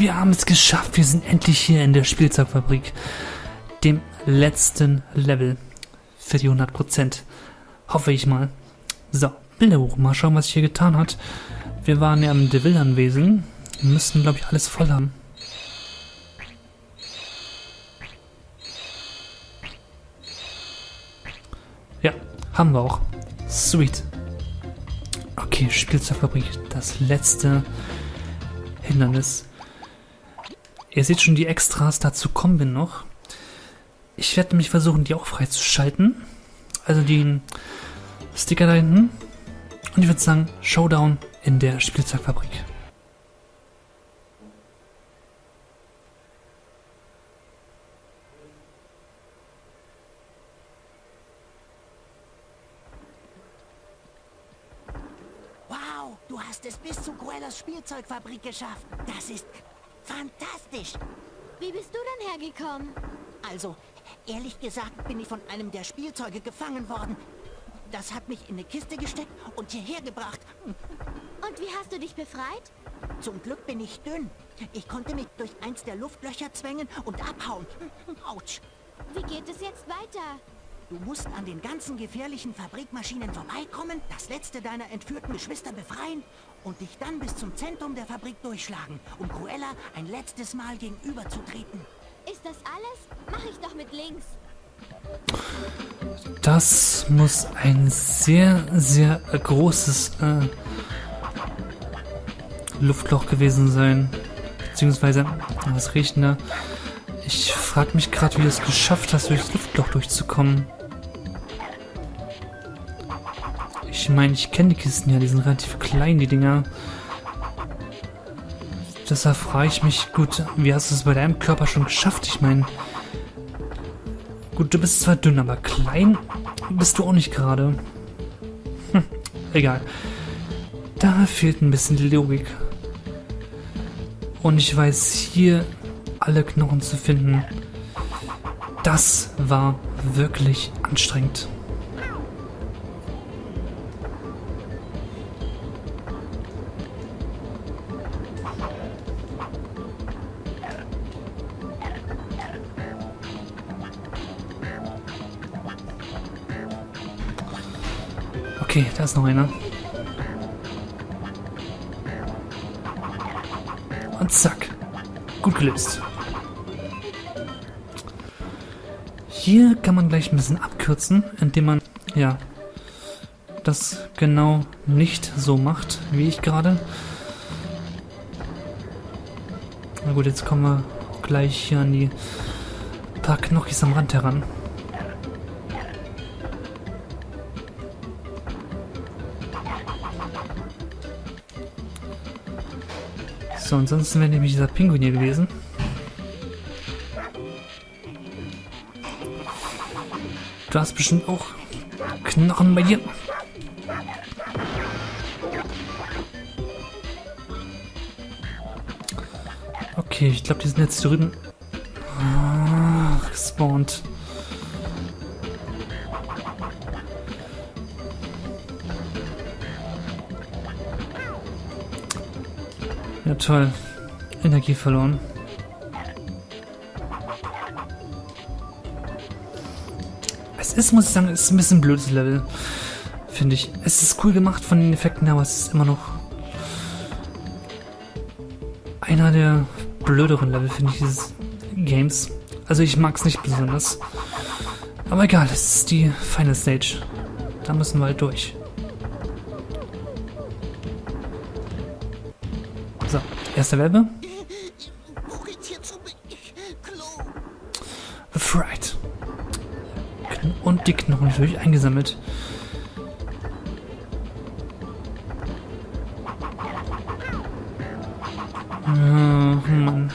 Wir haben es geschafft. Wir sind endlich hier in der Spielzeugfabrik. Dem letzten Level. Für die 100%. Hoffe ich mal. So, Bilder hoch. Mal schauen, was sich hier getan hat. Wir waren ja am Deville anwesend. Wir müssten, glaube ich, alles voll haben. Ja, haben wir auch. Sweet. Okay, Spielzeugfabrik. Das letzte Hindernis. Ihr seht schon, die Extras, dazu kommen wir noch. Ich werde nämlich versuchen, die auch freizuschalten. Also den Sticker da hinten. Und ich würde sagen, Showdown in der Spielzeugfabrik. Wow, du hast es bis zu Cruellas Spielzeugfabrik geschafft. Das ist fantastisch. Wie bist du denn hergekommen? Also, ehrlich gesagt bin ich von einem der Spielzeuge gefangen worden. Das hat mich in eine Kiste gesteckt und hierher gebracht. Und wie hast du dich befreit? Zum Glück bin ich dünn. Ich konnte mich durch eins der Luftlöcher zwängen und abhauen. Autsch. Wie geht es jetzt weiter? Du musst an den ganzen gefährlichen Fabrikmaschinen vorbeikommen, das letzte deiner entführten Geschwister befreien und dich dann bis zum Zentrum der Fabrik durchschlagen, um Cruella ein letztes Mal gegenüberzutreten. Ist das alles? Mach ich doch mit links. Das muss ein sehr, sehr großes äh, Luftloch gewesen sein. Beziehungsweise, was riecht denn da? Ich frage mich gerade, wie du es geschafft hast, durchs Luftloch durchzukommen. Meine, ich kenne die Kisten ja, die sind relativ klein, die Dinger. Deshalb frage ich mich, gut, wie hast du es bei deinem Körper schon geschafft? Ich meine, gut, du bist zwar dünn, aber klein bist du auch nicht gerade. Hm, egal. Da fehlt ein bisschen die Logik. Und ich weiß, hier alle Knochen zu finden, das war wirklich anstrengend. Okay, da ist noch einer. Und zack. Gut gelöst. Hier kann man gleich ein bisschen abkürzen, indem man, ja, das genau nicht so macht, wie ich gerade. Na gut, jetzt kommen wir gleich hier an die paar Knochis am Rand heran. So, ansonsten wäre nämlich dieser Pinguin hier gewesen. Du hast bestimmt auch Knochen bei dir. Okay, ich glaube, die sind jetzt drüben ah, gespawnt. Toll. Energie verloren. Es ist, muss ich sagen, ist ein bisschen ein blödes Level. Finde ich. Es ist cool gemacht von den Effekten, aber es ist immer noch einer der blöderen Level, finde ich, dieses Games. Also ich mag es nicht besonders. Aber egal, es ist die Final Stage. Da müssen wir halt durch. Erster zum Klo? Befreit. Und die Knochen natürlich eingesammelt. Oh, Mann.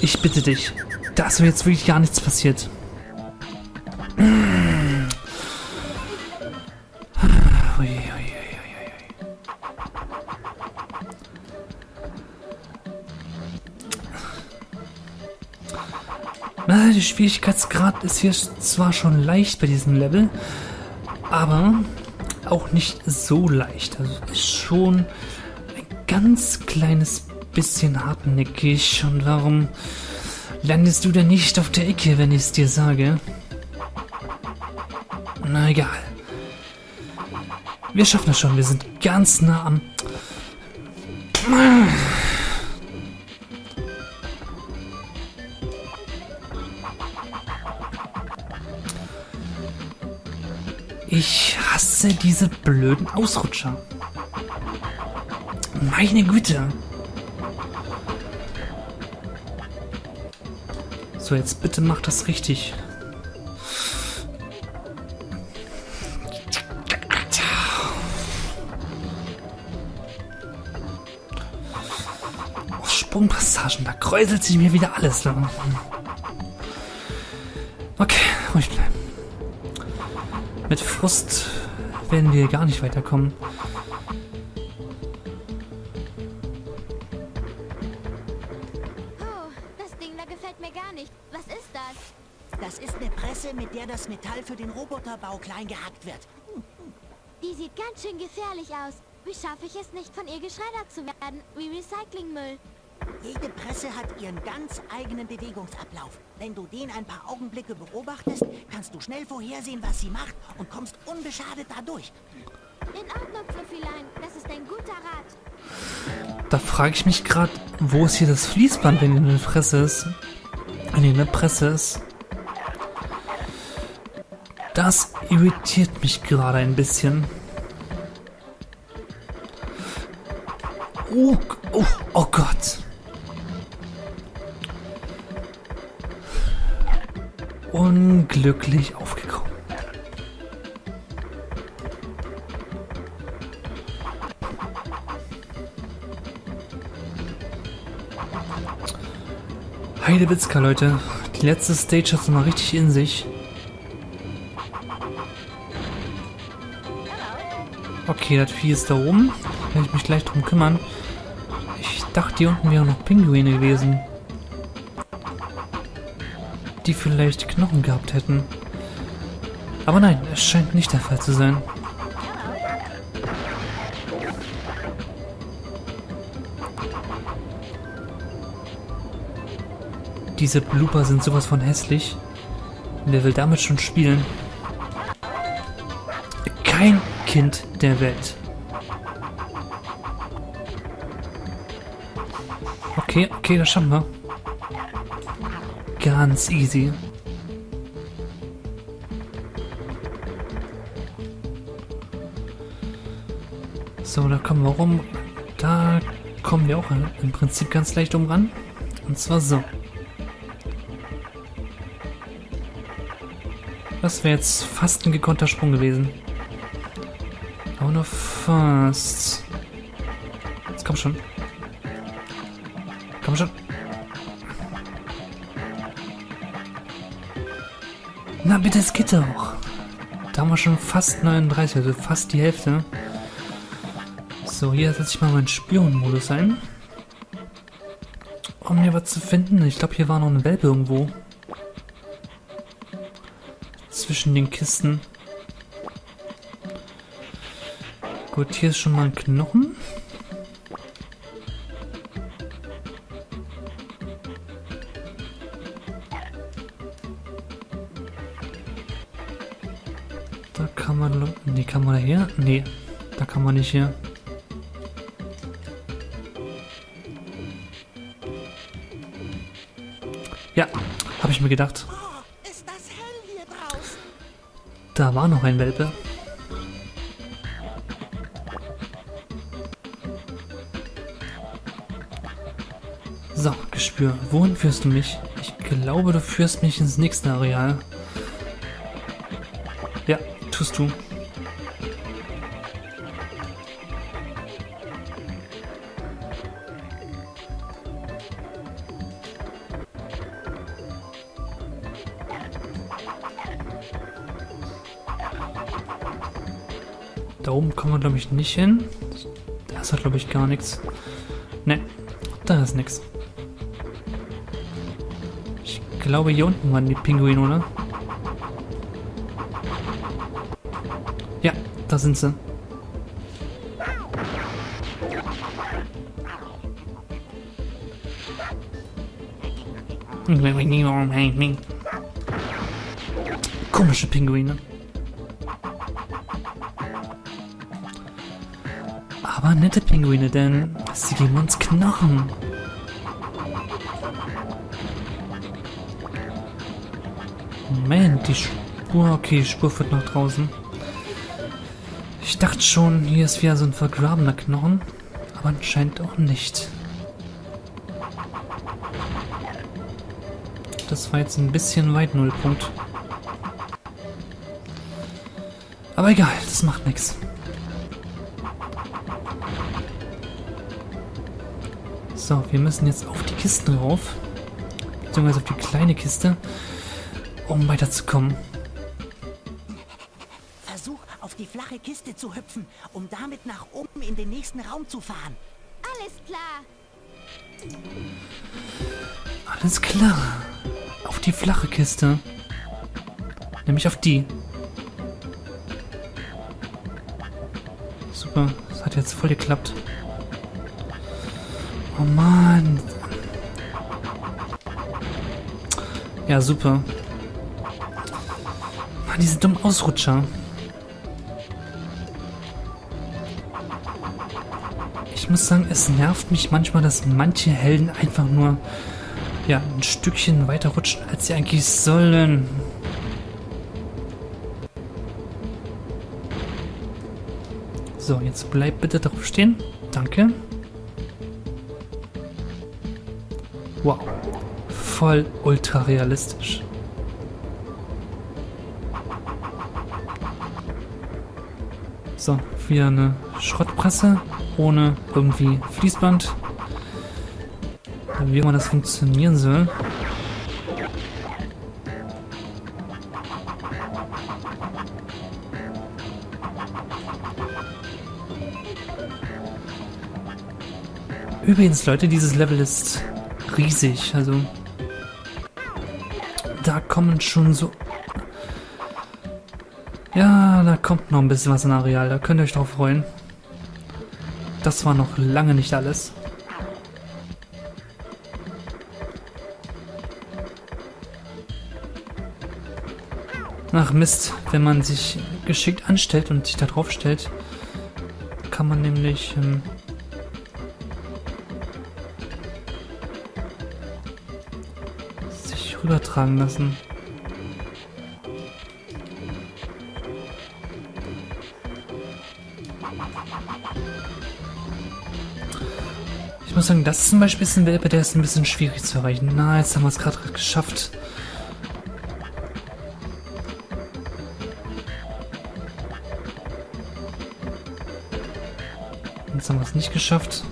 Ich bitte dich, dass mir jetzt wirklich gar nichts passiert. Schwierigkeitsgrad ist hier zwar schon leicht bei diesem Level, aber auch nicht so leicht. Also ist schon ein ganz kleines bisschen hartnäckig. Und warum landest du denn nicht auf der Ecke, wenn ich es dir sage? Na egal. Wir schaffen das schon. Wir sind ganz nah am... hasse diese blöden Ausrutscher. Meine Güte. So, jetzt bitte mach das richtig. Oh, Sprungpassagen, da kräuselt sich mir wieder alles. Ne? Okay, ruhig bleiben. Mit Frust werden wir gar nicht weiterkommen. Oh, das Ding da gefällt mir gar nicht. Was ist das? Das ist eine Presse, mit der das Metall für den Roboterbau klein gehackt wird. Die sieht ganz schön gefährlich aus. Wie schaffe ich es nicht, von ihr geschreddert zu werden? Wie Recyclingmüll. Jede Presse hat ihren ganz eigenen Bewegungsablauf. Wenn du den ein paar Augenblicke beobachtest, kannst du schnell vorhersehen, was sie macht und kommst unbeschadet dadurch. In Ordnung, Fluffylein. Das ist ein guter Rat. Da frage ich mich gerade, wo ist hier das Fließband, wenn in der Presse ist? Wenn in der Presse ist. Das irritiert mich gerade ein bisschen. Oh, oh, oh Gott. Unglücklich aufgekommen. Heidewitzka, Leute. Die letzte Stage hat es mal richtig in sich. Okay, das Vieh ist da oben. Da werde ich mich gleich drum kümmern. Ich dachte, hier unten wären noch Pinguine gewesen. Die vielleicht Knochen gehabt hätten. Aber nein, es scheint nicht der Fall zu sein. Diese Blooper sind sowas von hässlich. Wer will damit schon spielen? Kein Kind der Welt. Okay, okay, das schaffen wir. Ganz easy. So, da kommen wir rum. Da kommen wir auch im Prinzip ganz leicht um ran. Und zwar so. Das wäre jetzt fast ein gekonnter Sprung gewesen. Aber nur fast. Jetzt komm schon. Komm schon. Na bitte, es geht doch. Da haben wir schon fast 39, also fast die Hälfte. So, hier setze ich mal meinen Spionmodus ein. Um hier was zu finden. Ich glaube, hier war noch eine Welpe irgendwo. Zwischen den Kisten. Gut, hier ist schon mal ein Knochen. Man da her? Nee, da kann man nicht her. Ja, habe ich mir gedacht. Da war noch ein Welpe. So, Gespür. Wohin führst du mich? Ich glaube, du führst mich ins nächste Areal. Ja, tust du. Oben kommen wir, glaube ich, nicht hin. Da ist, glaube ich, gar nichts. Ne, da ist nichts. Ich glaube, hier unten waren die Pinguine, oder? Ja, da sind sie. Komische Pinguine. Aber nette Pinguine, denn sie geben uns Knochen. Moment, die Spur, okay, die Spur führt nach draußen. Ich dachte schon, hier ist wieder so ein vergrabener Knochen, aber anscheinend auch nicht. Das war jetzt ein bisschen weit Nullpunkt. Aber egal, das macht nichts. So, wir müssen jetzt auf die Kisten rauf. Beziehungsweise auf die kleine Kiste, um weiterzukommen. Versuch, auf die flache Kiste zu hüpfen, um damit nach oben in den nächsten Raum zu fahren. Alles klar. Alles klar. Auf die flache Kiste. Nämlich auf die. Super, das hat jetzt voll geklappt. Oh Mann. Ja, super. Mann, diese dummen Ausrutscher. Ich muss sagen, es nervt mich manchmal, dass manche Helden einfach nur ja, ein Stückchen weiter rutschen, als sie eigentlich sollen. So, jetzt bleib bitte drauf stehen. Danke. Wow. Voll ultra realistisch. So, wieder eine Schrottpresse ohne irgendwie Fließband. Wie immer das funktionieren soll. Übrigens, Leute, dieses Level ist riesig. Also, da kommen schon so... Ja, da kommt noch ein bisschen was in Areal. Da könnt ihr euch drauf freuen. Das war noch lange nicht alles. Ach Mist, wenn man sich geschickt anstellt und sich da drauf stellt, kann man nämlich ähm, rübertragen lassen. Ich muss sagen, das zum Beispiel ist ein Welpe, der ist ein bisschen schwierig zu erreichen. Na, jetzt haben wir es gerade geschafft. Jetzt haben wir es nicht geschafft.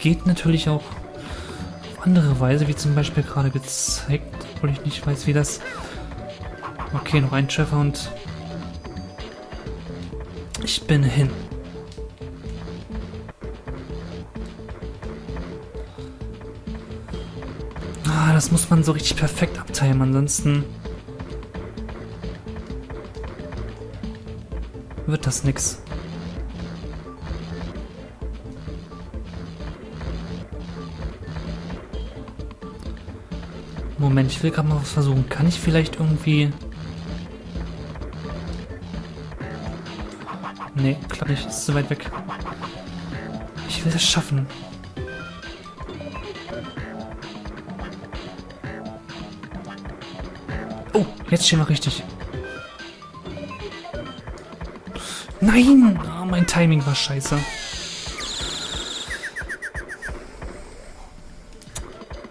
Geht natürlich auch auf andere Weise, wie zum Beispiel gerade gezeigt, obwohl ich nicht weiß, wie das... Okay, noch ein Treffer und ich bin hin. Ah, das muss man so richtig perfekt abteilen, ansonsten wird das nix. Moment, ich will gerade mal was versuchen. Kann ich vielleicht irgendwie... Nee, klappt nicht. Ist zu weit weg. Ich will das schaffen. Oh, jetzt stehen wir richtig. Nein! Oh, mein Timing war scheiße.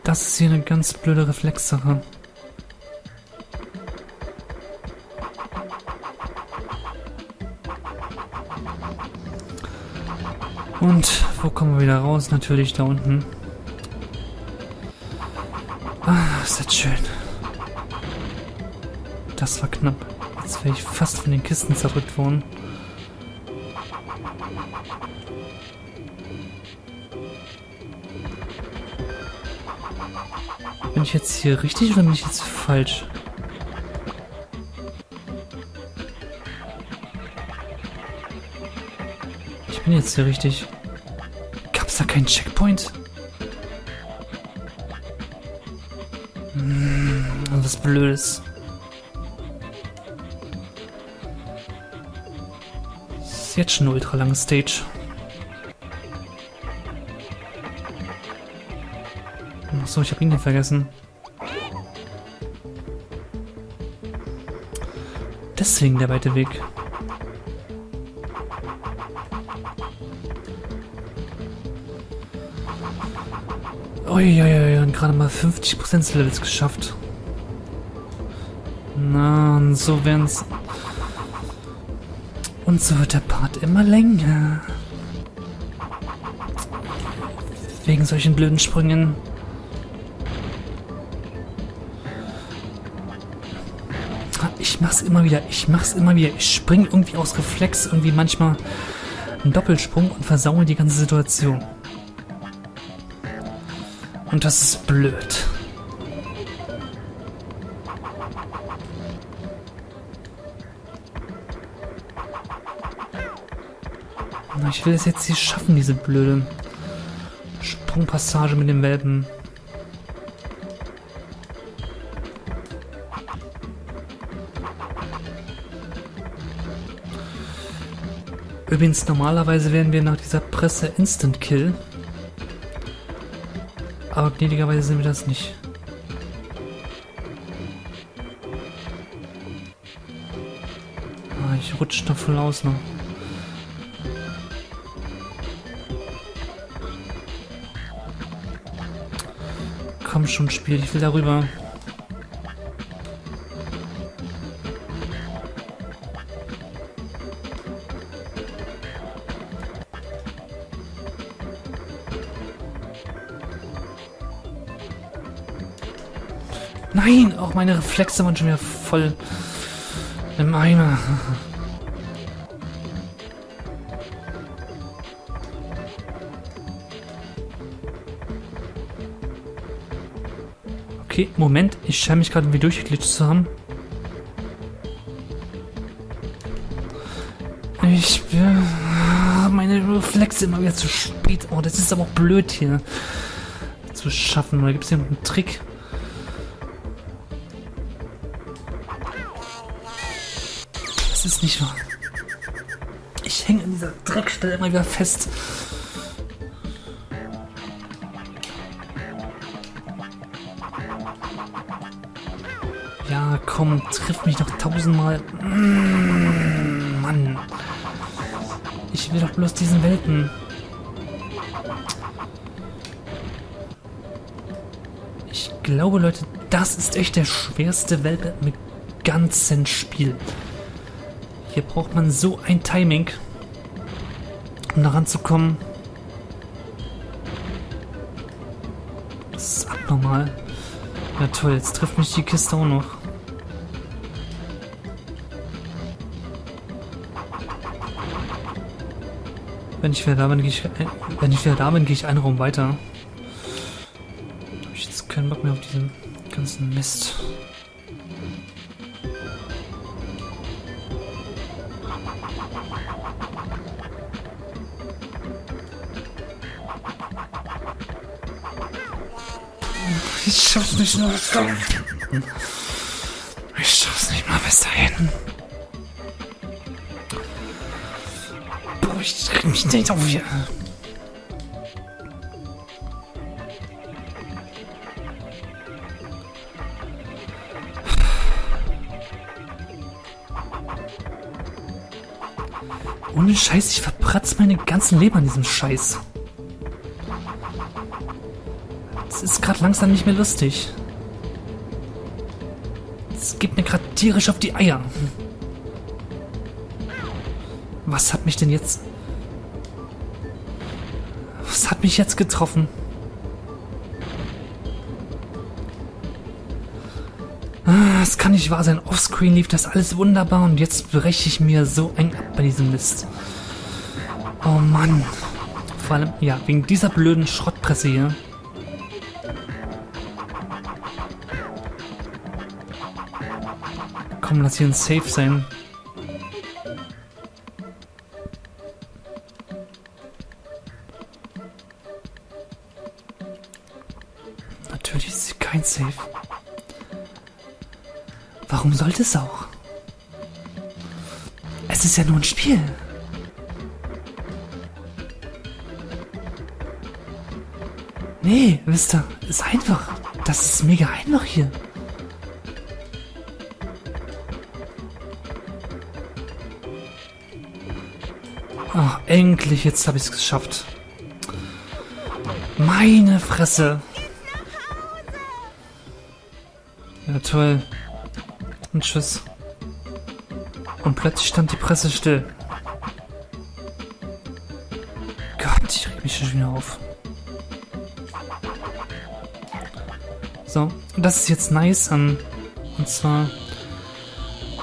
Das ist hier eine ganz blöde Reflexsache. Und wo kommen wir wieder raus? Natürlich da unten. Ah, ist das schön. Das war knapp. Jetzt wäre ich fast von den Kisten zerdrückt worden. Bin ich jetzt hier richtig oder bin ich jetzt falsch? Ich bin jetzt hier richtig. Gab's da keinen Checkpoint? Hm, was Blödes. Ist jetzt schon eine ultra lange Stage. Achso, ich habe ihn vergessen. Deswegen der weite Weg. Uiuiui, und gerade mal 50% des Levels geschafft. Na, und so werden's. Und so wird der Part immer länger. Wegen solchen blöden Sprüngen. Ich mach's immer wieder, ich mach's immer wieder. Ich spring irgendwie aus Reflex, irgendwie manchmal einen Doppelsprung und versaue die ganze Situation. Und das ist blöd. Ich will es jetzt hier schaffen, diese blöde Sprungpassage mit dem Welpen. Übrigens, normalerweise werden wir nach dieser Presse Instant Kill. Aber gnädigerweise sind wir das nicht. Ah, ich rutsche da voll aus noch. Komm schon, Spiel, ich will darüber. Nein, meine Reflexe waren schon wieder voll im Eimer. Okay, Moment, ich scheine mich gerade irgendwie durchgeglitscht zu haben. Ich bin... Meine Reflexe immer wieder zu spät. Oh, das ist aber auch blöd hier zu schaffen. Oder gibt es hier noch einen Trick? Ist nicht wahr. Ich hänge an dieser Dreckstelle immer wieder fest. Ja, komm, triff mich noch tausendmal. Mmh, Mann. Ich will doch bloß diesen Welpen. Ich glaube, Leute, das ist echt der schwerste Welpe im ganzen Spiel. Hier braucht man so ein Timing, um daran zu kommen. Das ist abnormal. Ja toll, jetzt trifft mich die Kiste auch noch. Wenn ich wieder da bin, gehe ich, äh, wenn ich wieder da bin, gehe ich einen Raum weiter. Habe ich jetzt keinen Bock mehr auf diesen ganzen Mist. Nicht mehr bis dahin. Ich schaff's nicht mal bis dahin. Boah, ich krieg mich nicht auf hier. Ohne Scheiß, ich verpratz meine ganzen Leben an diesem Scheiß. Es ist gerade langsam nicht mehr lustig. Es geht mir gerade tierisch auf die Eier. Was hat mich denn jetzt... Was hat mich jetzt getroffen? Ah, Es kann nicht wahr sein. Offscreen lief das alles wunderbar und jetzt breche ich mir so eng ab bei diesem Mist. Oh Mann. Vor allem, ja, wegen dieser blöden Schrottpresse hier. Komm, lass hier ein Safe sein. Natürlich ist sie kein Safe. Warum sollte es auch? Es ist ja nur ein Spiel. Nee, wisst ihr, ist einfach. Das ist mega einfach hier. Oh, endlich, jetzt habe ich es geschafft. Meine Fresse. Ja, toll. Und tschüss. Und plötzlich stand die Presse still. Gott, ich reg mich schon wieder auf. So, das ist jetzt nice an. Und zwar.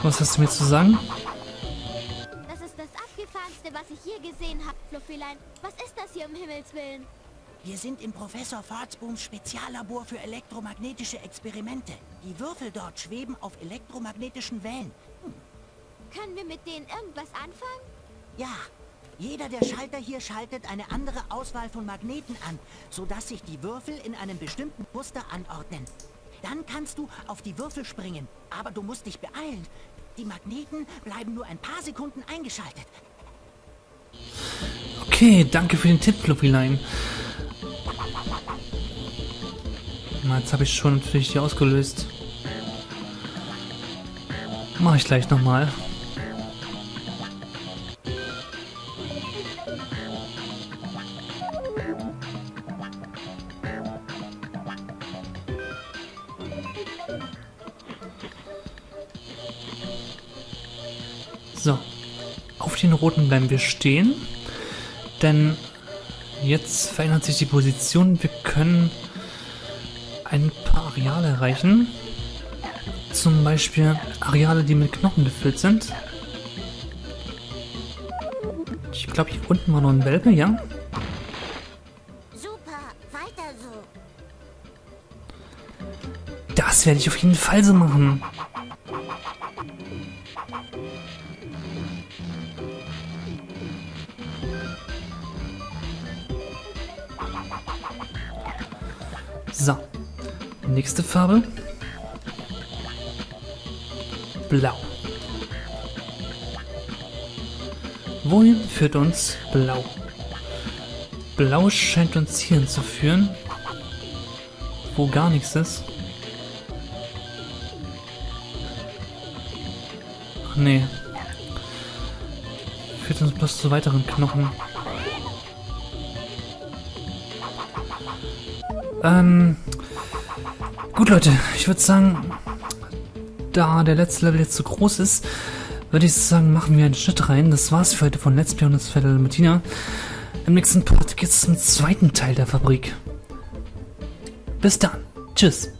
Was hast du mir zu sagen? Farzbooms Speziallabor für elektromagnetische Experimente. Die Würfel dort schweben auf elektromagnetischen Wellen. Können wir mit denen irgendwas anfangen? Ja, jeder der Schalter hier schaltet eine andere Auswahl von Magneten an, sodass sich die Würfel in einem bestimmten Muster anordnen. Dann kannst du auf die Würfel springen, aber du musst dich beeilen. Die Magneten bleiben nur ein paar Sekunden eingeschaltet. Okay, danke für den Tipp, Fluppilein. Na, Jetzt habe ich schon natürlich die ausgelöst. Mache ich gleich nochmal. So, auf den roten bleiben wir stehen, denn jetzt verändert sich die Position. Wir können ein paar Areale erreichen. Zum Beispiel Areale, die mit Knochen gefüllt sind. Ich glaube, hier unten war noch ein Welpe, ja? Das werde ich auf jeden Fall so machen. Nächste Farbe. Blau. Wohin führt uns Blau? Blau scheint uns hierhin zu führen, wo gar nichts ist. Ach nee. Führt uns bloß zu weiteren Knochen. Ähm. Gut, Leute, ich würde sagen, da der letzte Level jetzt zu groß ist, würde ich sagen, machen wir einen Schnitt rein. Das war's für heute von Let's Play und das für Martina. Im nächsten Part geht's zum zweiten Teil der Fabrik. Bis dann. Tschüss.